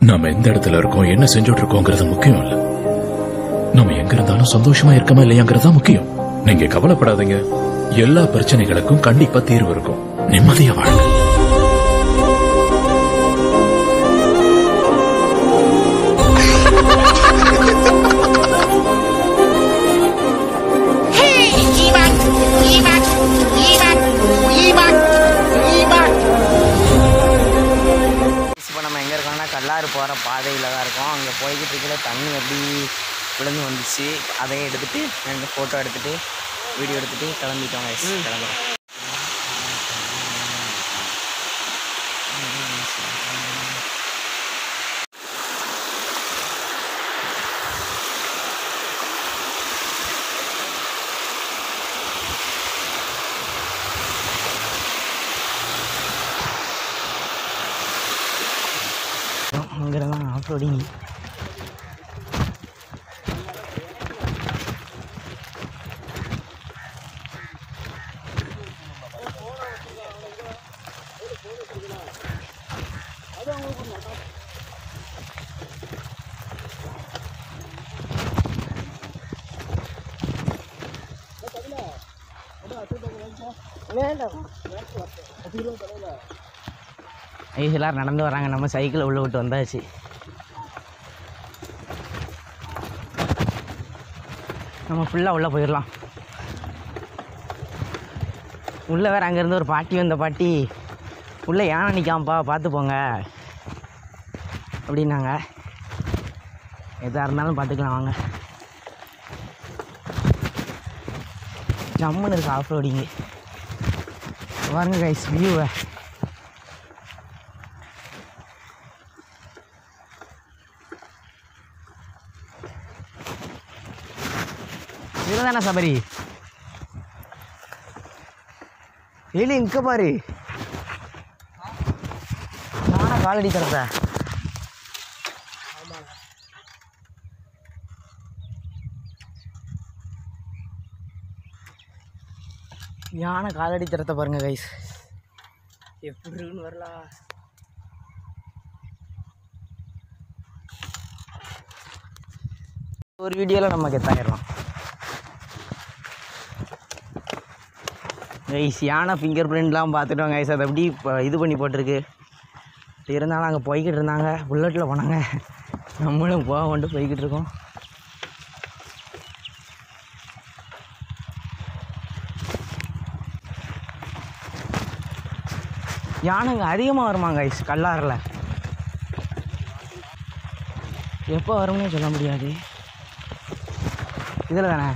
நாம எந்த இடத்துல இருக்கோம் என்ன செஞ்சுட்டு இருக்கோங்கிறது முக்கியம் இல்ல. நாம எங்க இருந்தாலும் சந்தோஷமா இருக்கமா இல்லையாங்கிறது முக்கியம். நீங்க கவலைப்படாதீங்க. எல்லா பிரச்சனைகளுக்கும் கண்டிப்பா தீர்வு இருக்கும். நிம்மதியா வாழுங்க. விழுந்து வந்துச்சு. அதையும் எடுத்துகிட்டு ரெண்டு ஃபோட்டோ எடுத்துகிட்டு வீடியோ எடுத்துகிட்டு கிளம்பிட்டோம் guys. கிளம்புறோம். இங்கெல்லாம் ஆஃப்ரோடிங் ஐஸ் எல்லாரும் நடந்து வராங்க. நம்ம சைக்கிளை உள்ள விட்டு வந்தாச்சு. நம்ம ஃபுல்லாக உள்ளே போயிடலாம். உள்ளே வேறு அங்கேருந்து ஒரு பாட்டி வந்த பாட்டி உள்ளே யானை நிற்காமப்பா பார்த்து போங்க. அப்படின்னாங்க. எதாக இருந்தாலும் பார்த்துக்கலாம் வாங்க. ஜம்முன்னு இருக்கு ஆஃப் ரோடிங்கு பாருங்க கைஸ் வியூவை இதில் தானே சபரி? ஏலி இங்கே பாரு. நானும் காலடி தரத்த யானை காலடி தரத்தை பாருங்கள் கைஸ் எப்படி இருக்குன்னு வரலாம் ஒரு வீடியோவில் நம்ம கெத்தாயிடலாம் கைஸ் யானை ஃபிங்கர் பிரிண்ட்லாம் பார்த்துட்டோம் கைஸ் அதை எப்படி இப்போ இது பண்ணி போட்டிருக்கு? இருந்தாலும் அங்கே போய்கிட்டு இருந்தாங்க. புல்லட்டில் போனாங்க. நம்மளும் போக வந்துட்டு போய்கிட்டு இருக்கோம். யானைங்க அதிகமாக வருமாங்க ஐஸ் கல்லாறில். எப்போ வரும்னு சொல்ல முடியாது. இதில் தானே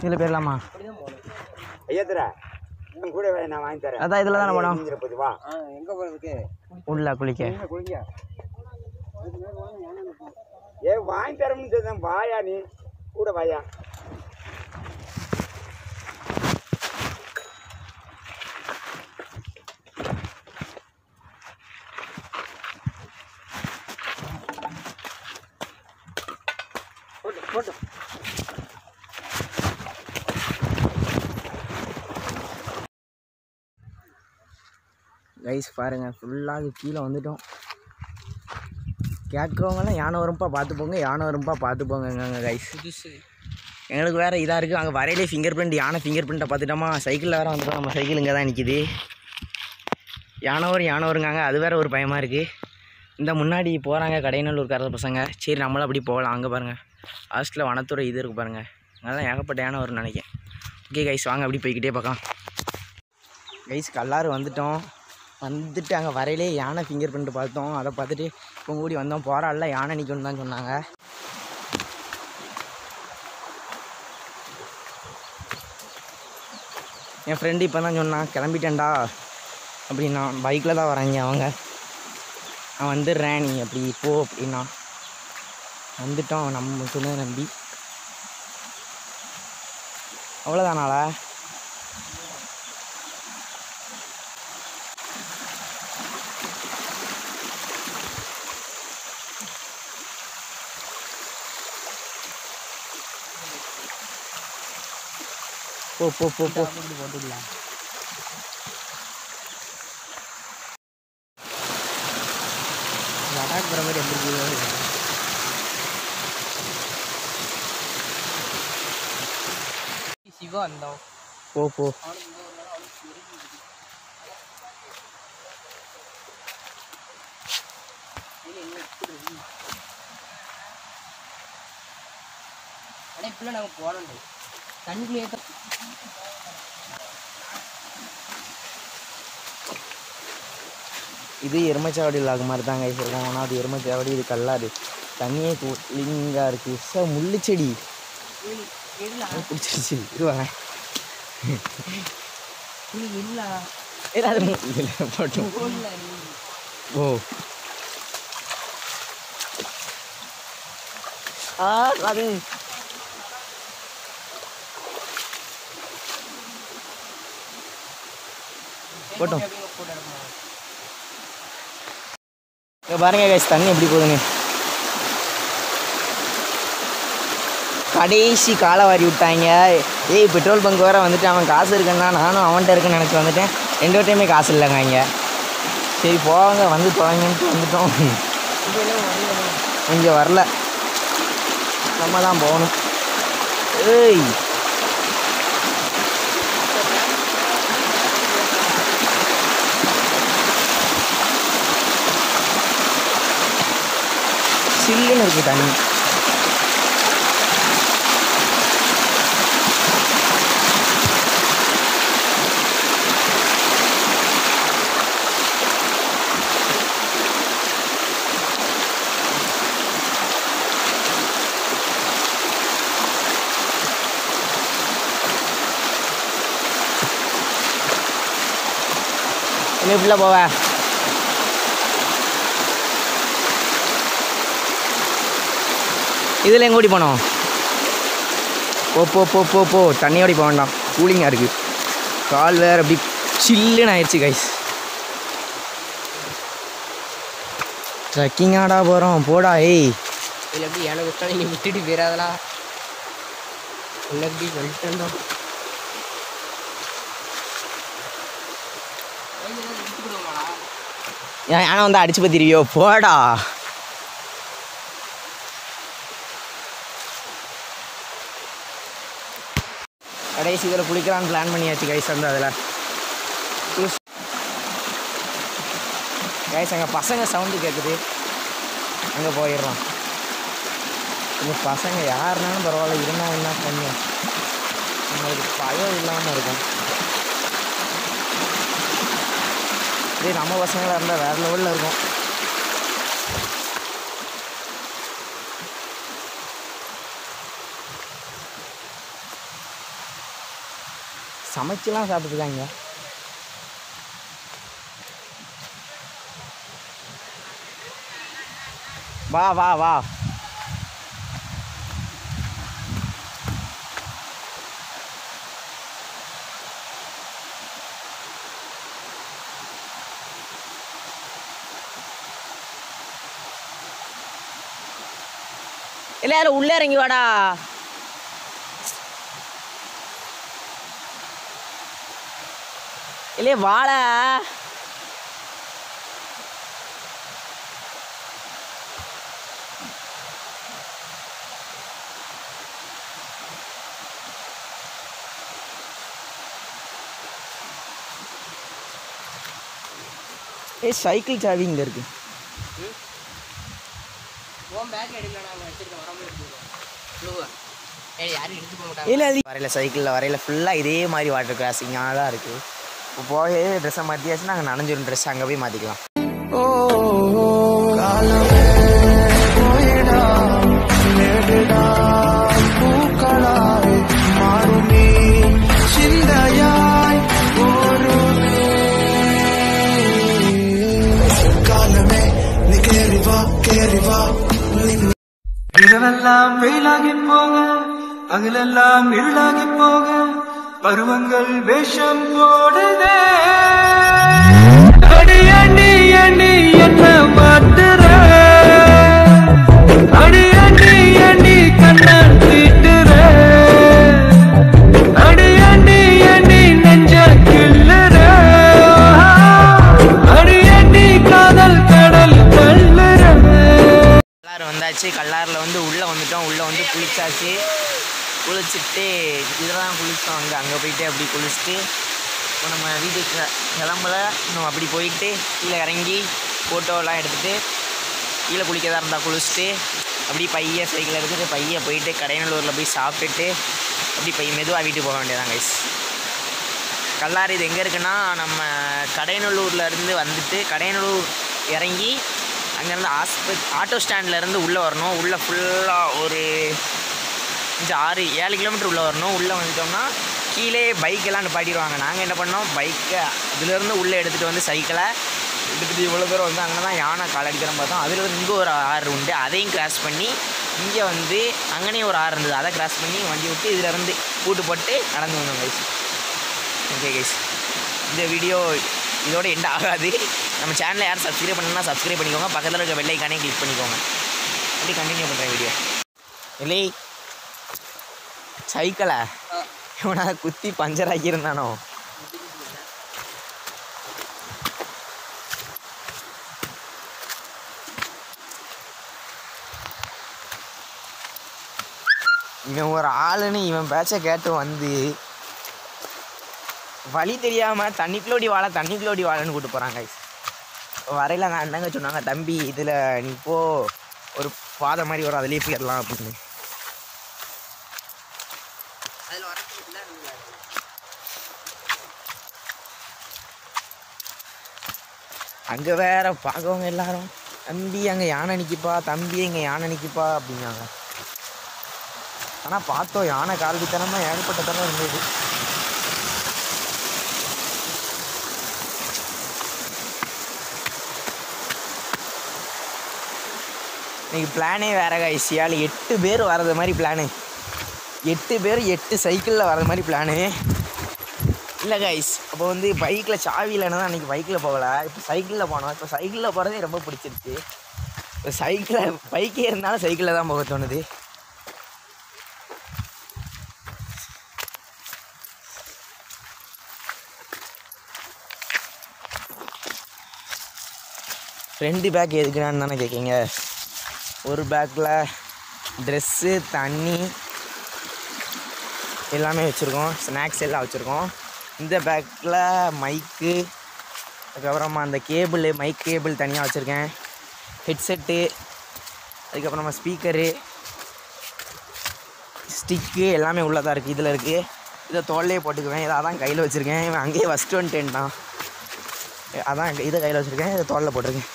இதில் போயிடலாமா ஐயாத்திரா என் கூட நான் வாங்கி தரேன். அதான் இதில் தானே போனோம். வா. எங்க போறதுக்கு? உள்ள குளிக்க. குளிங்க ஏ வாங்கி தரேன்னு சொல்றேன் வாயா நீ. கூட வாயா. போட்டு போட்டு. கைஸ் பாருங்கள் ஃபுல்லாக கீழே வந்துட்டோம். கேட்குறவங்களாம் யானை வரும்பா பார்த்து போங்க யானை வரும்பா பார்த்து போங்கங்க கைஸ் எங்களுக்கு வேறு இதாக இருக்குது அங்கே வரையிலே ஃபிங்கர் பிரிண்ட் யானை ஃபிங்கர் பிரிண்ட்டை பார்த்துட்டோமா? சைக்கிளில் வேறு வந்துட்டோம். நம்ம சைக்கிள் இங்கே தான் நிற்கிது யானை வரும் யானை வருங்காங்க. அது வேறு ஒரு பயமாக இருக்குது இந்த முன்னாடி போகிறாங்க கடைநல்லூர்கார பசங்க. சரி நம்மளும் அப்படி போகலாம். அங்கே பாருங்கள் லாஸ்ட்டில் வனத்துறை இது இருக்குது பாருங்கள் அதெல்லாம் ஏகப்பட்ட யானை வரும்னு நினைக்கிறேன். ஓகே கைஸ் வாங்க அப்படி போய்கிட்டே பார்க்கலாம். கைஸ் கல்லாறு வந்துட்டோம். வந்துட்டு அங்கே வரையிலே யானை ஃபிங்கர் பிரிண்ட் பார்த்தோம். அதை பார்த்துட்டு இப்போ கூடி வந்தோம். போராடல யானை நிற்கணும் தான் சொன்னாங்க. என் ஃப்ரெண்டு இப்போ தான் சொன்னான் கிளம்பிட்டேன்டா. அப்படின்னா பைக்கில் தான் வராங்க அவங்க. நான் வந்துடுறேன் நீ அப்படி போ அப்படின்னா. வந்துட்டோம் நம்ம சொன்ன நம்பி. அவ்வளோதானால போ போ போ போ. போட்டுக்கலாம் லடாக் போகிற மாதிரி எப்படி இருக்குது சிவா அந்த போ போ. ஆனால் இப்பெல்லாம் நாங்கள் போனோம் தண்ணிக்குள்ளேயே தான். இது எருமச்சாவடி லாக் மாதிரி தாங்க இருக்கும் ஆனால் அது எருமச்சாவடி இது கல்லாது. தண்ணியே கூலிங்காக இருக்குது சார் முள்ளுச்செடி. பிடிச்சிருச்சு இது வாங்க போட்டோம். ஓ. ஆ அது போட்டோம். இங்கே பாருங்க கேஸ் தண்ணி எப்படி போகுதுன்னு. கடைசி காலை வாரி விட்டாங்க. ஏய் பெட்ரோல் பங்க் வேறு வந்துட்டு அவன் காசு இருக்குன்னா நானும் அவன்கிட்ட இருக்குன்னு நினச்சி வந்துட்டேன். ரெண்டு டைமே காசு இல்லைங்க இங்கே. சரி போவாங்க வந்து தொலைங்கன்ட்டு வந்துட்டோம். இங்கே வரல. நம்ம தான் போகணும். ஏய். சில்லுன்னு இருக்கு தண்ணி என்ன இப்படிலாம் போவ இதில் எங்க ஓடி போனோம்? போ போ போ போ போ. தண்ணியோடி போக வேண்டாம். கூலிங்காக இருக்குது கால் வேறு அப்படி சில்லுன்னு ஆயிடுச்சு கைஸ் ட்ரெக்கிங்காடா போகிறோம் போடா ஏய். இதில் எப்படி எனக்கு விட்டாலும் நீ விட்டுட்டு போயிடாதலா உள்ள எப்படி சொல்லிட்டு ஏன் யானை வந்து அடிச்சு பத்திருவியோ? போடா. கடைசி இதில் குளிக்கலான்னு பிளான் பண்ணியாச்சு கைஸ் வந்து அதில் கைஸ் அங்கே பசங்க சவுண்டு கேட்குது அங்கே போயிடுறோம் இந்த பசங்க யாருனாலும் பரவாயில்ல இருந்தால் என்ன பண்ணும்? நம்மளுக்கு பயம் இல்லாமல் இருக்கும். இதே நம்ம பசங்களாக இருந்தால் வேறு லெவலில் இருக்கும். சமைச்சுலாம் சாப்பிட்டுருக்காங்க. வா வா வா. இல்லை யாரும் உள்ளே இறங்கி வாடா. இல்லையே வாழ ஏய் சைக்கிள் சாவி இங்கே இருக்கு. இல்லை வரையில சைக்கிளில் வரையில ஃபுல்லாக இதே மாதிரி வாட்டர் கிராசிங்காக தான் இருக்குது இப்போ போக ட்ரெஸ்ஸை மாற்றியாச்சு நாங்கள் நனைஞ்சிரும் ட்ரெஸ் அங்கே போய் மாற்றிக்கலாம் இரவெல்லாம் வெயிலாகி போக பகலெல்லாம் இருளாகி போக பருவங்கள் விஷம் போடுதே. அடி அடி அடி என்ன மாட்டுற அடி அடி அடி கண்ணால் தீட்டுற? அடி அடி அடி நெஞ்ச கிள்ளுற? அடி அடி காதல் கடல் தள்ளுற? கல்லாறு வந்தாச்சு. கல்லாறுல வந்து உள்ள வந்துட்டோம். உள்ள வந்து குளிச்சாச்சு. குளிச்சுட்டு இதில் தான் குளித்தோம் அங்கே அங்கே போயிட்டு அப்படி குளிச்சுட்டு இப்போ நம்ம வீட்டுக்கு கிளம்பல. இன்னும் அப்படி போயிட்டு கீழே இறங்கி ஃபோட்டோலாம் எடுத்துகிட்டு கீழே குளிக்கதா இருந்தால் குளிச்சுட்டு அப்படி பைய சைக்கிள் எடுத்துகிட்டு பைய போயிட்டு கடையநல்லூரில் போய் சாப்பிட்டுட்டு அப்படி பைய மெதுவாக வீட்டுக்கு போக வேண்டியதான் கைஸ் கல்லாறு இது எங்கே இருக்குன்னா நம்ம கடையநல்லூர்லேருந்து வந்துட்டு கடையநல்லூர் இறங்கி அங்கேருந்து ஆஸ்பத் ஆட்டோ ஸ்டாண்ட்லேருந்து உள்ளே வரணும். உள்ளே ஃபுல்லாக ஒரு இந்த ஆறு ஏழு கிலோமீட்டர் உள்ளே வரணும். உள்ளே வந்துட்டோம்னா கீழே பைக்கெல்லாம் நிப்பாட்டிடுவாங்க. நாங்கள் என்ன பண்ணோம்? பைக்கை அதுலேருந்து உள்ளே எடுத்துகிட்டு வந்து சைக்கிளை எடுத்துகிட்டு இவ்வளோ தூரம் வந்து அங்கே தான் யானை காலடிக்கிற பார்த்தோம். அதில் இங்கே ஒரு ஆறு உண்டு. அதையும் கிராஸ் பண்ணி இங்கே வந்து அங்கனே ஒரு ஆறு இருந்தது. அதை கிராஸ் பண்ணி வண்டி விட்டு இதிலேருந்து கூட்டு போட்டு நடந்து வந்தோம் கைஸ் ஓகே கைஸ் இந்த வீடியோ இதோட எண்ட் ஆகாது. நம்ம சேனலை யாரும் சப்ஸ்கிரைப் பண்ணணும்னா சப்ஸ்கிரைப் பண்ணிக்கோங்க. பக்கத்தில் இருக்க வெள்ளைக்கானே கிளிக் பண்ணிக்கோங்க. அப்படி கண்டினியூ பண்ணுறேன் வீடியோ இல்லை சைக்கிளை இவனா குத்தி பஞ்சர் ஆக்கியிருந்தானோ? இவன் ஒரு ஆளுன்னு இவன் பேச்சை கேட்டு வந்து வழி தெரியாமல் தண்ணிக்குள்ளோடி வாழ தண்ணிக்குள்ளோடி வாழன்னு கூட்டு போகிறாங்க வரையில நான் அண்ணங்க சொன்னாங்க தம்பி இதில் நீ போ ஒரு பாதை மாதிரி வரும் அதுலேயே போயிடலாம் அப்படின்னு. அங்கே வேற பார்க்கவங்க எல்லாரும் தம்பி அங்கே யானை நிற்கிப்பா தம்பி இங்கே யானை நிற்கிப்பா அப்படிங்காங்க ஆனால் பார்த்தோம் யானை கால்வித்தனமாக ஏகப்பட்ட தரம் இருந்தது. இன்றைக்கி பிளானே வேற காய்ச்சியால் எட்டு பேர் வர்றது மாதிரி பிளானு எட்டு பேர் எட்டு சைக்கிளில் வர்றது மாதிரி பிளானு இல்லை கைஸ் அப்போ வந்து பைக்கில் சாவி இல்லைன்னா தான் அன்றைக்கி பைக்கில் போகலை. இப்போ சைக்கிளில் போனோம். இப்போ சைக்கிளில் போகிறதே ரொம்ப பிடிச்சிருச்சு. இப்போ சைக்கிளில் பைக்கே இருந்தாலும் சைக்கிளில் தான் போக தோணுது. ரெண்டு பேக் எதுக்குனான்னு தானே கேட்குங்க ஒரு பேக்கில் ட்ரெஸ்ஸு தண்ணி எல்லாமே வச்சுருக்கோம். ஸ்நாக்ஸ் எல்லாம் வச்சுருக்கோம். இந்த பேக்கில் மைக்கு அதுக்கப்புறமா அந்த கேபிள் மைக் கேபிள் தனியாக வச்சுருக்கேன். ஹெட்செட்டு அதுக்கப்புறமா ஸ்பீக்கரு ஸ்டிக்கு எல்லாமே உள்ளதாக இருக்குது இதில் இருக்குது இதை தோல்லையே போட்டுக்குவேன். இதை அதான் கையில் வச்சுருக்கேன். இவன் அங்கேயே ஃபஸ்ட்டு வந்துட்டேன்ட்டான் அதான் இதை கையில் வச்சுருக்கேன். இதை தோலில் போட்டிருக்கேன்.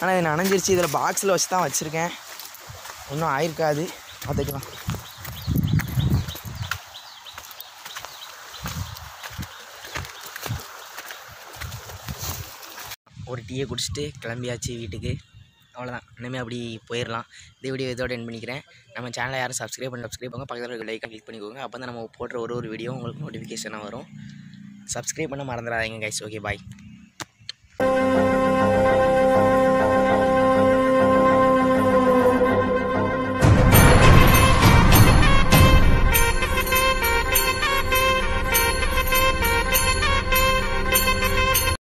ஆனால் இது நனைஞ்சிருச்சு. இதில் பாக்ஸில் வச்சு தான் வச்சுருக்கேன். இன்னும் ஆயிருக்காது. பார்த்துக்கலாம். ஒரு டீயை குடிச்சிட்டு கிளம்பியாச்சு வீட்டுக்கு. அவ்வளோதான் இனிமேல் அப்படி போயிடலாம் இந்த வீடியோ இதோட என் பண்ணிக்கிறேன். நம்ம சேனலை யாரும் சப்ஸ்கிரைப் பண்ண சப்ஸ்கிரைப் பண்ணுங்க பக்கத்தில் இருக்க லைக்காக கிளிக் பண்ணிக்கோங்க. அப்போ தான் நம்ம போடுற ஒரு ஒரு வீடியோ உங்களுக்கு நோட்டிஃபிகேஷனாக வரும். சப்ஸ்கிரைப் பண்ண மறந்துடாதீங்க கைஸ் ஓகே பாய்